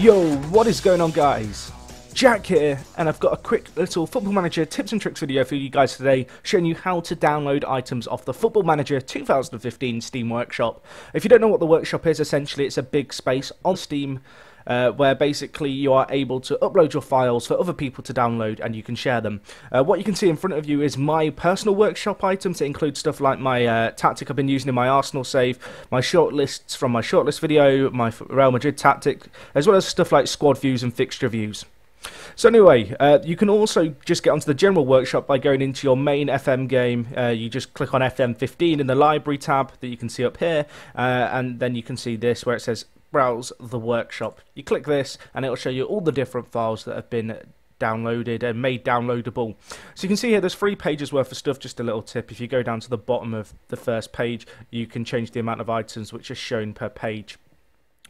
Yo, what is going on guys? Jack here, and I've got a quick little Football Manager tips and tricks video for you guys today, showing you how to download items off the Football Manager 2015 Steam Workshop. If you don't know what the workshop is, essentially it's a big space on Steam uh, where basically you are able to upload your files for other people to download and you can share them. Uh, what you can see in front of you is my personal workshop items. It includes stuff like my uh, tactic I've been using in my Arsenal save, my shortlists from my shortlist video, my Real Madrid tactic, as well as stuff like squad views and fixture views. So anyway, uh, you can also just get onto the general workshop by going into your main FM game. Uh, you just click on FM15 in the library tab that you can see up here, uh, and then you can see this where it says browse the workshop. You click this and it'll show you all the different files that have been downloaded and made downloadable. So you can see here there's three pages worth of stuff, just a little tip. If you go down to the bottom of the first page, you can change the amount of items which are shown per page,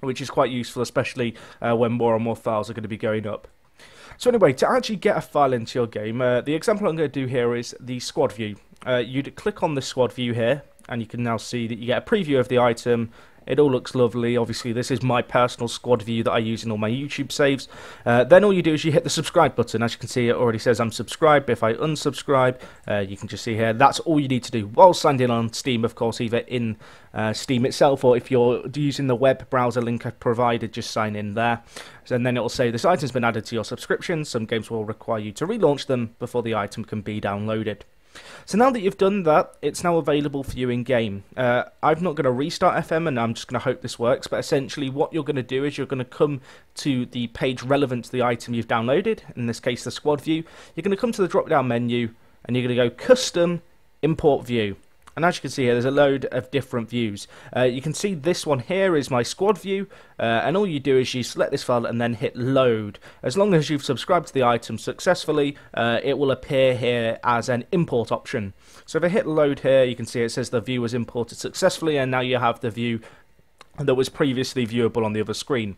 which is quite useful, especially uh, when more and more files are going to be going up. So anyway, to actually get a file into your game, uh, the example I'm going to do here is the squad view. Uh, you'd click on the squad view here, and you can now see that you get a preview of the item, it all looks lovely. Obviously, this is my personal squad view that I use in all my YouTube saves. Uh, then all you do is you hit the subscribe button. As you can see, it already says I'm subscribed. If I unsubscribe, uh, you can just see here. That's all you need to do while signed in on Steam, of course, either in uh, Steam itself or if you're using the web browser link I've provided, just sign in there. And then it will say this item's been added to your subscription. Some games will require you to relaunch them before the item can be downloaded. So now that you've done that, it's now available for you in game. Uh, I'm not going to restart FM and I'm just going to hope this works, but essentially what you're going to do is you're going to come to the page relevant to the item you've downloaded, in this case the squad view. You're going to come to the drop down menu and you're going to go custom import view. And as you can see here, there's a load of different views. Uh, you can see this one here is my squad view, uh, and all you do is you select this file and then hit load. As long as you've subscribed to the item successfully, uh, it will appear here as an import option. So if I hit load here, you can see it says the view was imported successfully, and now you have the view that was previously viewable on the other screen.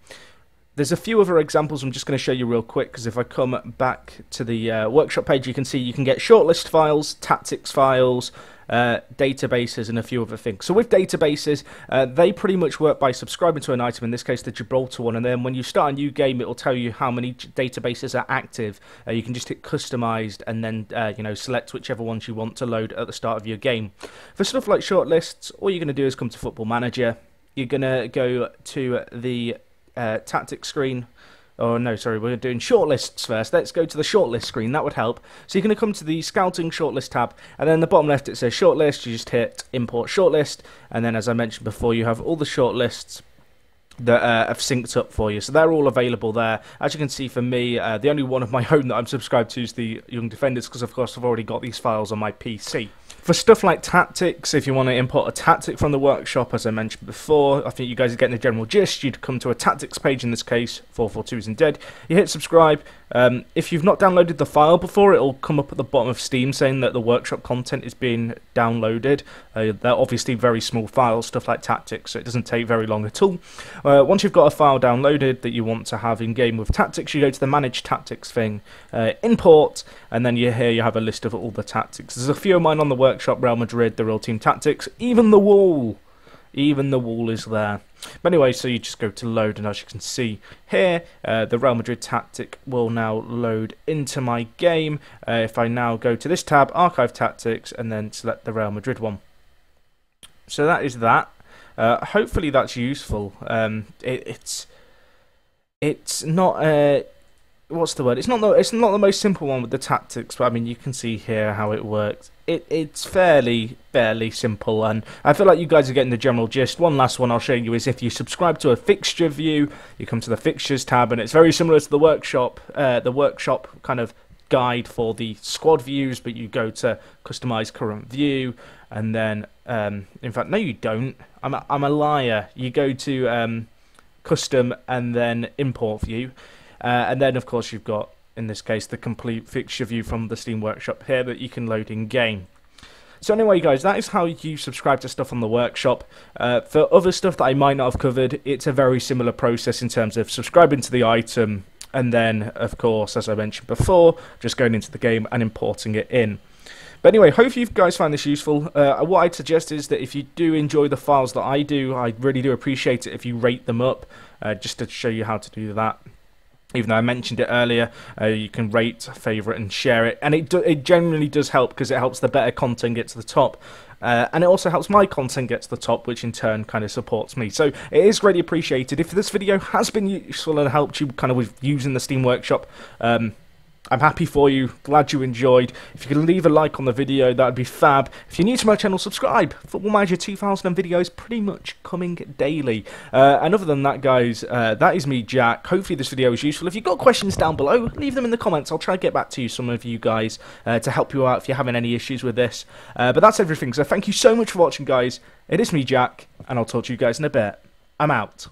There's a few other examples I'm just going to show you real quick because if I come back to the uh, workshop page you can see you can get shortlist files, tactics files, uh, databases and a few other things. So with databases, uh, they pretty much work by subscribing to an item, in this case the Gibraltar one, and then when you start a new game, it will tell you how many databases are active. Uh, you can just hit customized and then uh, you know select whichever ones you want to load at the start of your game. For stuff like shortlists, all you're going to do is come to Football Manager. You're going to go to the uh, tactics screen Oh no, sorry, we're doing shortlists first. Let's go to the shortlist screen, that would help. So you're going to come to the scouting shortlist tab, and then the bottom left it says shortlist. You just hit import shortlist, and then as I mentioned before, you have all the shortlists that uh, have synced up for you. So they're all available there. As you can see for me, uh, the only one of my own that I'm subscribed to is the Young Defenders because of course I've already got these files on my PC. For stuff like tactics, if you want to import a tactic from the workshop, as I mentioned before, I think you guys are getting the general gist. You'd come to a tactics page in this case, 442 isn't dead. You hit subscribe. Um, if you've not downloaded the file before, it'll come up at the bottom of Steam saying that the workshop content is being downloaded. Uh, they're obviously very small files, stuff like tactics, so it doesn't take very long at all. Uh, once you've got a file downloaded that you want to have in game with tactics, you go to the manage tactics thing, uh, import, and then you here you have a list of all the tactics. There's a few of mine on the workshop Workshop, Real Madrid, the Real Team Tactics, even the wall. Even the wall is there. But anyway, so you just go to load, and as you can see here, uh, the Real Madrid tactic will now load into my game. Uh, if I now go to this tab, Archive Tactics, and then select the Real Madrid one. So that is that. Uh, hopefully that's useful. Um, it, it's it's not a what's the word? It's not the it's not the most simple one with the tactics, but I mean you can see here how it works. It it's fairly fairly simple, and I feel like you guys are getting the general gist. One last one I'll show you is if you subscribe to a fixture view, you come to the fixtures tab, and it's very similar to the workshop, uh, the workshop kind of guide for the squad views, but you go to customize current view, and then um, in fact no you don't. I'm a, I'm a liar. You go to um, custom and then import view uh, and then, of course, you've got, in this case, the complete fixture view from the Steam Workshop here that you can load in game. So anyway, guys, that is how you subscribe to stuff on the workshop. Uh, for other stuff that I might not have covered, it's a very similar process in terms of subscribing to the item, and then, of course, as I mentioned before, just going into the game and importing it in. But anyway, hopefully you guys find this useful. Uh, what I'd suggest is that if you do enjoy the files that I do, I really do appreciate it if you rate them up, uh, just to show you how to do that even though I mentioned it earlier, uh, you can rate, favourite, and share it, and it do, it generally does help because it helps the better content get to the top. Uh, and it also helps my content get to the top, which in turn kind of supports me. So it is greatly appreciated. If this video has been useful and helped you kind of with using the Steam Workshop, um, I'm happy for you, glad you enjoyed. If you could leave a like on the video, that would be fab. If you're new to my channel, subscribe. Football Manager 2000 videos pretty much coming daily. Uh, and other than that, guys, uh, that is me, Jack. Hopefully this video was useful. If you've got questions down below, leave them in the comments. I'll try to get back to you, some of you guys, uh, to help you out if you're having any issues with this. Uh, but that's everything, so thank you so much for watching, guys. It is me, Jack, and I'll talk to you guys in a bit. I'm out.